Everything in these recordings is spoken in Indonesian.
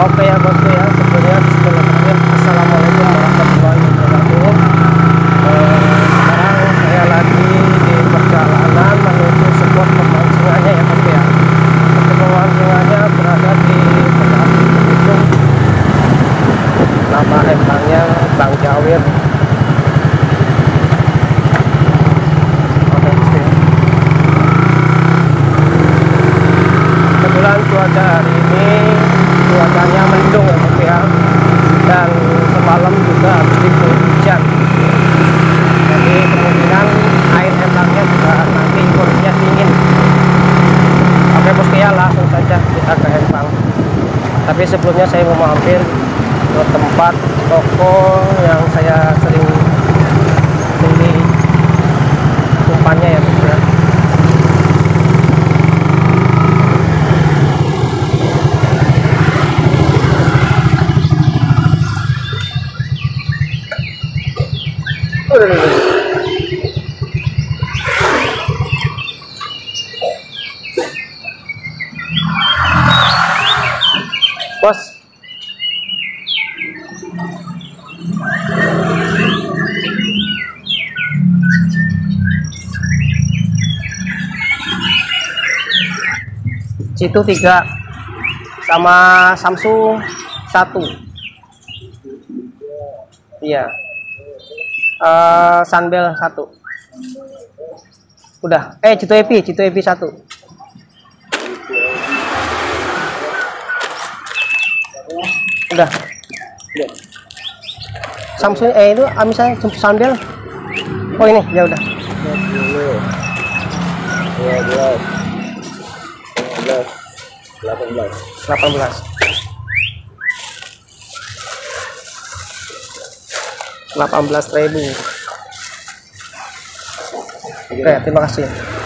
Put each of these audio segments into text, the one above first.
Oke ya bosku ya. Sebelumnya Bismillahirrahmanirrahim Assalamualaikum warahmatullahi wabarakatuh. Eh, Sekarang saya lagi di perjalanan menuju sebuah pemancingannya ya bosku ya. Pemancingannya berada di Bekasi Belitung Nama empangnya Bang Jawir. Ya. Kebetulan cuaca hari cuacanya mendung ya. Ya dan semalam juga habis diguyur hujan. Jadi kemungkinan air empangnya juga nanti kondisinya dingin. Oke bosku ya langsung saja kita ke empang. Tapi sebelumnya saya mau mampir ke tempat toko yang saya sering beli umpannya ya Situ tiga sama Samsung satu. Iya. Eh Sunbel satu. Udah. Eh Cito Epi, Cito Epi satu. Udah. Samsung eh itu ah, misalnya Sunbel. Oh ini ya udah. 12 18 18 18 ribu. Oke, terima kasih.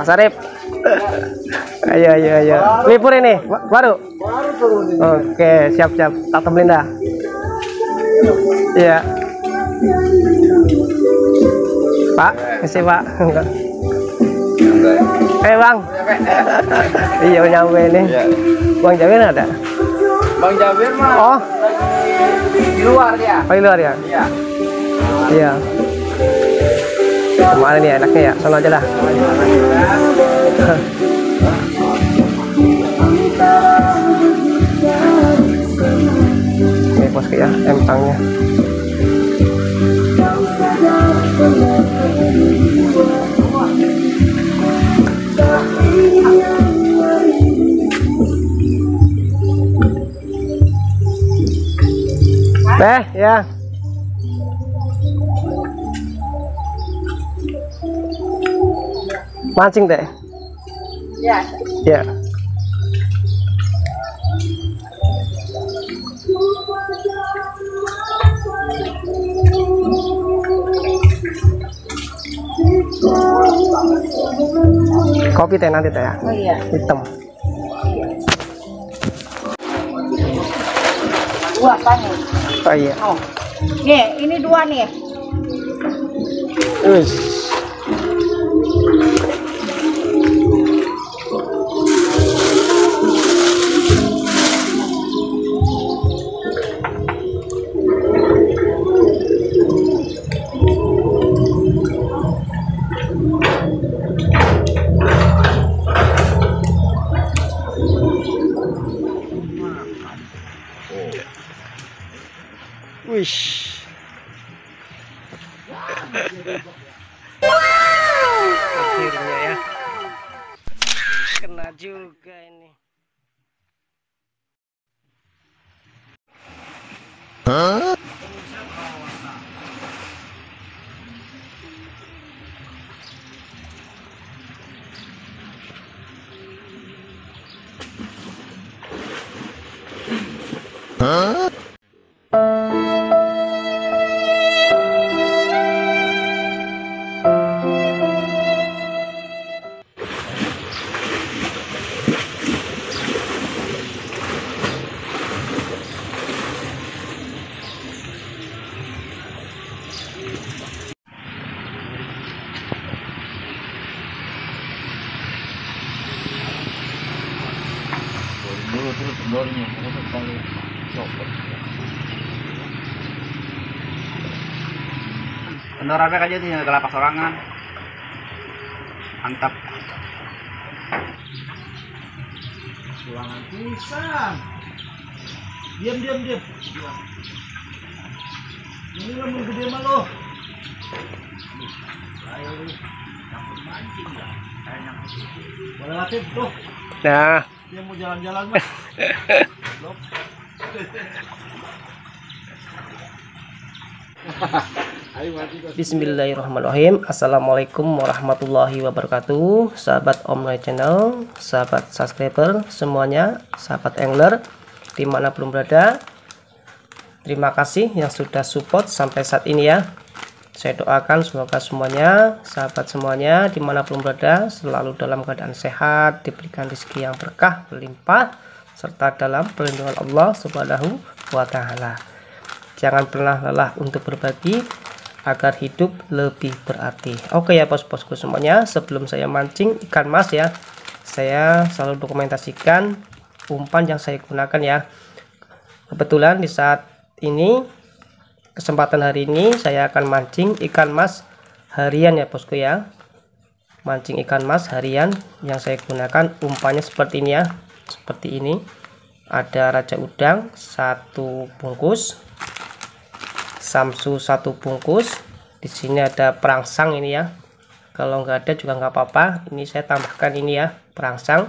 Pak Sarip. Ayo, ayo, ayo. Libur ini, ba- baru? Oke, siap, siap. Tak temenin dah. Iya. Pak, kasih Pak. Enggak. Eh Bang, iya nyampe ini. ya Bang Jawir ada? Bang Jabir mah Oh, di luar dia oh di luar ya? iya Iya. Kemarin ya enaknya ya, sana aja lah. Ini bosku ya, empangnya. Teh, ya. Mancing teh. Ya, Ya. Kopi teh nanti teh ya. oh iya. Hitam. Dua nih. Oh iya. Oh. Nih, ini dua nih. Wis. Juga ini. Dulu Kendor aja nih kelapa sorangan. Mantap. Pulangan pisang. Diam diam diam. Diam. Ini lah mau gede mah lo. Ayo lu. Campur mancing dah. Kayaknya. Boleh latih tuh. Nah, Dia mau jalan-jalan mah. Bismillahirrahmanirrahim. Assalamualaikum warahmatullahi wabarakatuh. Sahabat Om Roy Channel Sahabat subscriber semuanya Sahabat angler Di mana pun berada Terima kasih yang sudah support sampai saat ini ya. Saya doakan semoga semuanya Sahabat semuanya di mana pun berada Selalu dalam keadaan sehat Diberikan rezeki yang berkah berlimpah Serta dalam perlindungan Allah subhanahu wa ta'ala Jangan pernah lelah untuk berbagi agar hidup lebih berarti. Oke ya bos-bosku semuanya, sebelum saya mancing ikan mas ya, saya selalu dokumentasikan umpan yang saya gunakan ya. Kebetulan di saat ini kesempatan hari ini saya akan mancing ikan mas harian ya bosku ya. Mancing ikan mas harian yang saya gunakan umpannya seperti ini ya. Seperti ini. Ada raja udang satu bungkus samsu satu bungkus. Di sini ada perangsang ini ya. Kalau nggak ada juga nggak apa-apa. Ini saya tambahkan ini ya perangsang.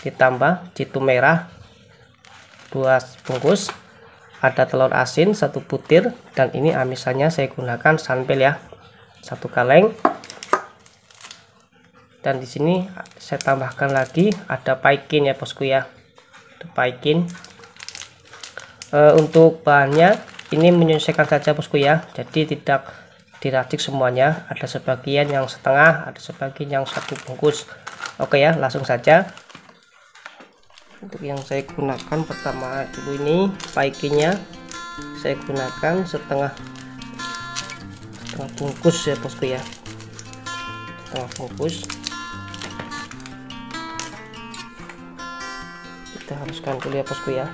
Ditambah jitu merah dua bungkus. Ada telur asin satu butir. Dan ini amisannya saya gunakan sanpel ya satu kaleng. Dan di sini saya tambahkan lagi ada paikin ya bosku ya. Paikin. E, untuk bahannya ini menyesuaikan saja bosku ya. Jadi tidak diracik semuanya. Ada sebagian yang setengah ada sebagian yang satu bungkus. Oke ya langsung saja. Untuk yang saya gunakan pertama dulu ini paikinya saya gunakan setengah setengah bungkus ya bosku ya. Setengah bungkus. Kita haruskan dulu ya bosku ya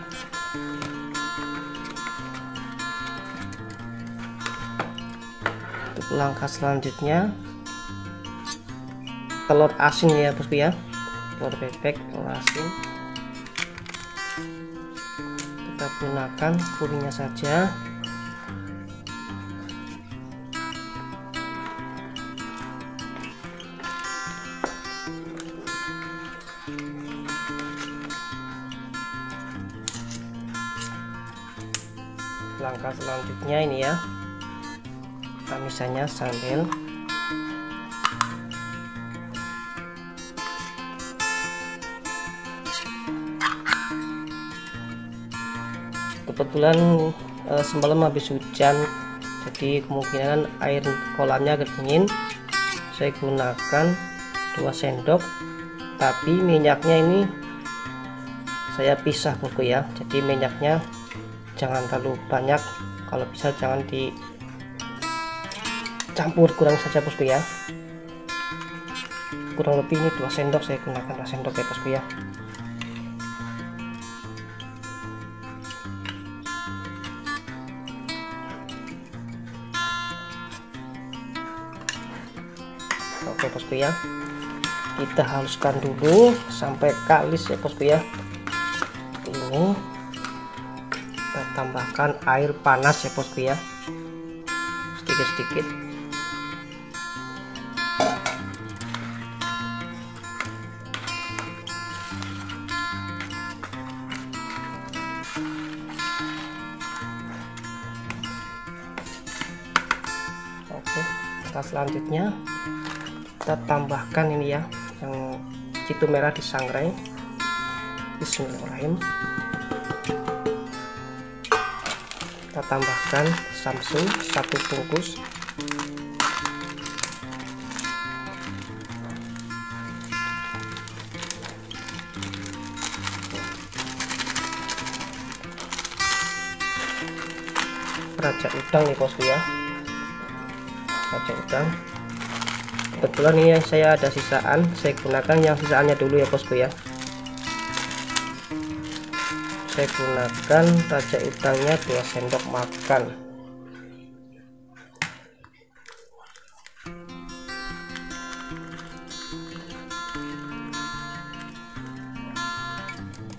langkah selanjutnya. Telur asin ya bosku ya. Telur bebek telur asin. Kita gunakan kuningnya saja. Langkah selanjutnya ini ya misalnya sambil kebetulan e, semalam habis hujan jadi kemungkinan air kolamnya dingin. Saya gunakan 2 sendok tapi minyaknya ini saya pisah buku ya. Jadi minyaknya jangan terlalu banyak. Kalau bisa jangan di campur kurang saja bosku ya kurang lebih ini 2 sendok saya gunakan 2 sendok ya bosku ya oke bosku ya kita haluskan dulu sampai kalis ya bosku ya ini kita tambahkan air panas ya bosku ya sedikit-sedikit langkah selanjutnya. Kita tambahkan ini ya yang situ merah di sangrai. Bismillahirrahmanirrahim. Kita tambahkan Samsung satu bungkus. Raja udang nih bosku ya udang kebetulan ini saya ada sisaan. Saya gunakan yang sisaannya dulu ya bosku ya. Saya gunakan raja udangnya 2 sendok makan.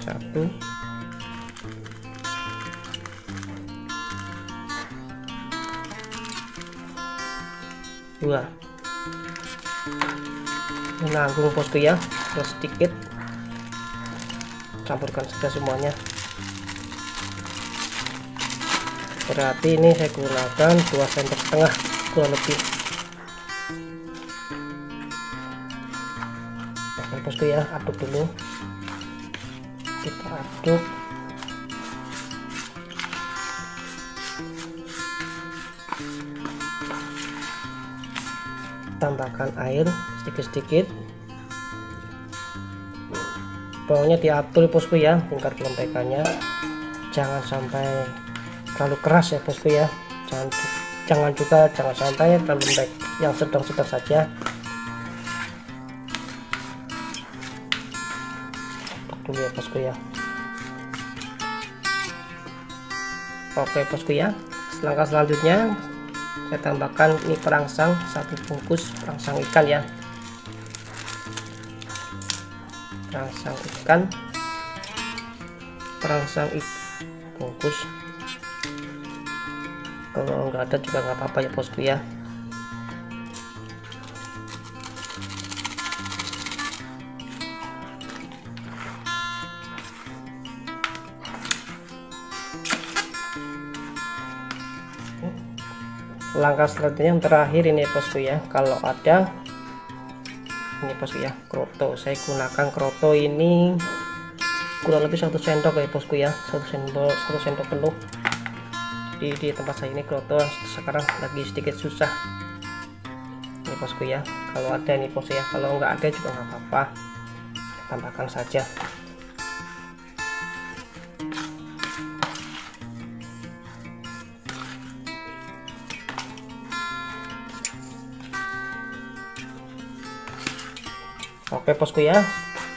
Satu dua menanggung bosku ya terus sedikit. Campurkan saja semuanya. Berarti ini saya gunakan 2 sendok setengah kurang lebih. Bosku ya aduk dulu. Kita aduk tambahkan air sedikit-sedikit. Pokoknya diatur bosku ya tingkat kelembakannya jangan sampai terlalu keras ya bosku ya. Jangan jangan juga jangan sampai terlalu lembek yang sedang-sedang saja. Dulu ya bosku ya. Oke bosku ya. Langkah selanjutnya saya tambahkan ini perangsang satu bungkus perangsang ikan ya. Perangsang ikan. Perangsang ikan bungkus. Kalau nggak ada juga nggak apa-apa ya bosku ya langkah selanjutnya yang terakhir ini bosku ya. Kalau ada ini bosku ya kroto. Saya gunakan kroto ini kurang lebih satu sendok ya bosku ya. Satu sendok satu sendok penuh. Di, di tempat saya ini kroto. Sekarang lagi sedikit susah. Ini bosku ya. Kalau ada ini bosku ya. Kalau nggak ada juga nggak apa-apa. Tambahkan saja oke bosku ya.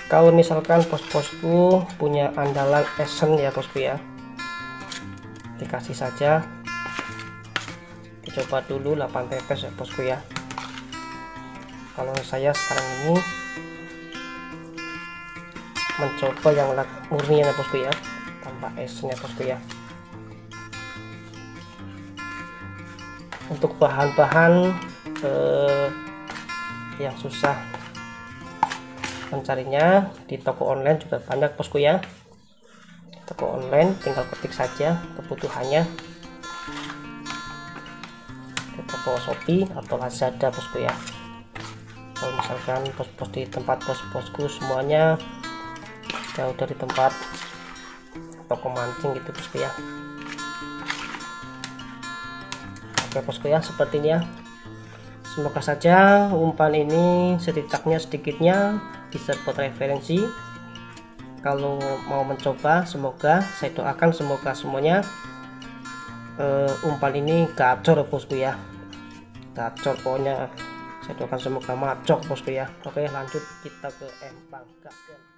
Kalau misalkan pos-posku punya andalan esen ya bosku ya dikasih saja. Dicoba dulu 8 tetes ya bosku ya. Kalau saya sekarang ini mencoba yang murni ya bosku ya. Tanpa esen ya bosku ya. Untuk bahan-bahan eh, yang susah mencarinya di toko online juga banyak bosku ya. Toko online tinggal ketik saja kebutuhannya. Di toko Shopee atau Lazada bosku ya. Kalau misalkan pos-pos di tempat pos-posku semuanya jauh dari tempat toko mancing gitu bosku ya. Oke bosku ya sepertinya. Semoga saja umpan ini setidaknya sedikitnya bisa buat referensi. Kalau mau mencoba semoga saya doakan semoga semuanya uh, umpan ini gacor bosku ya. Gacor pokoknya. Saya doakan semoga macok bosku ya. Oke lanjut kita ke empang gaskan